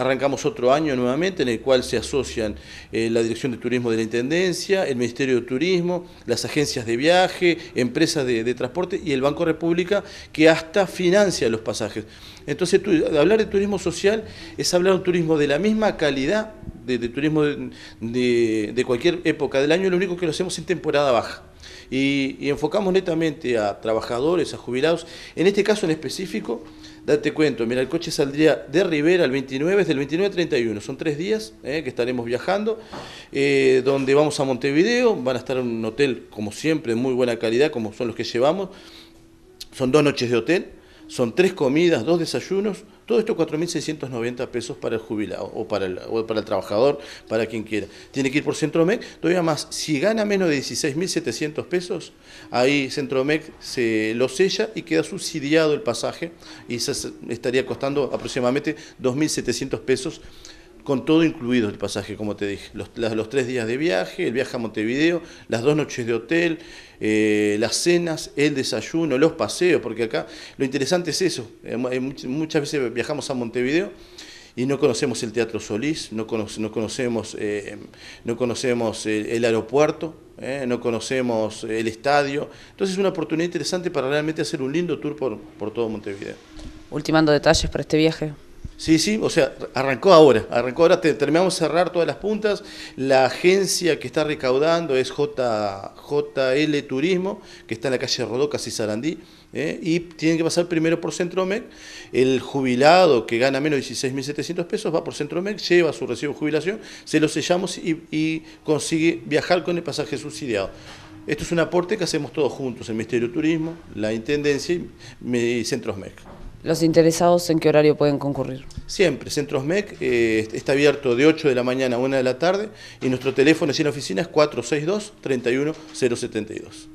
arrancamos otro año nuevamente en el cual se asocian eh, la Dirección de Turismo de la Intendencia, el Ministerio de Turismo, las agencias de viaje, empresas de, transporte y el Banco República que hasta financia los pasajes. Entonces, hablar de turismo social es hablar de un turismo de la misma calidad de, turismo de, cualquier época del año, lo único que lo hacemos en temporada baja. Y, enfocamos netamente a trabajadores, a jubilados. En este caso en específico, Date cuento, mira, el coche saldría de Rivera al 29, es del 29 al 31, son tres días eh, que estaremos viajando, eh, donde vamos a Montevideo, van a estar en un hotel, como siempre, de muy buena calidad, como son los que llevamos, son dos noches de hotel, son tres comidas, dos desayunos, todo esto 4.690 pesos para el jubilado o para el, para el trabajador, para quien quiera. Tiene que ir por Centromec, todavía más, si gana menos de 16.700 pesos, ahí Centromec se lo sella y queda subsidiado el pasaje y se estaría costando aproximadamente 2.700 pesos con todo incluido el pasaje, como te dije, los, tres días de viaje, el viaje a Montevideo, las dos noches de hotel, eh, las cenas, el desayuno, los paseos, porque acá lo interesante es eso, eh, muchas veces viajamos a Montevideo y no conocemos el Teatro Solís, no, no conocemos, eh, no conocemos el, aeropuerto, no conocemos el estadio, entonces es una oportunidad interesante para realmente hacer un lindo tour por, por todo Montevideo. Ultimando detalles para este viaje. Sí, sí, o sea, arrancó ahora, arrancó ahora, terminamos de cerrar todas las puntas, la agencia que está recaudando es J, JL Turismo, que está en la calle Rodocas y Sarandí, ¿eh? y tiene que pasar primero por Centromec, el jubilado que gana menos de 16.700 pesos va por Centromec, lleva su recibo de jubilación, se lo sellamos y, y consigue viajar con el pasaje subsidiado. Esto es un aporte que hacemos todos juntos, el Ministerio de Turismo, la Intendencia y Centrosmec. ¿Los interesados en qué horario pueden concurrir? Siempre, Centros MEC eh, está abierto de 8 de la mañana a 1 de la tarde y nuestro teléfono en la oficina es 462 31072.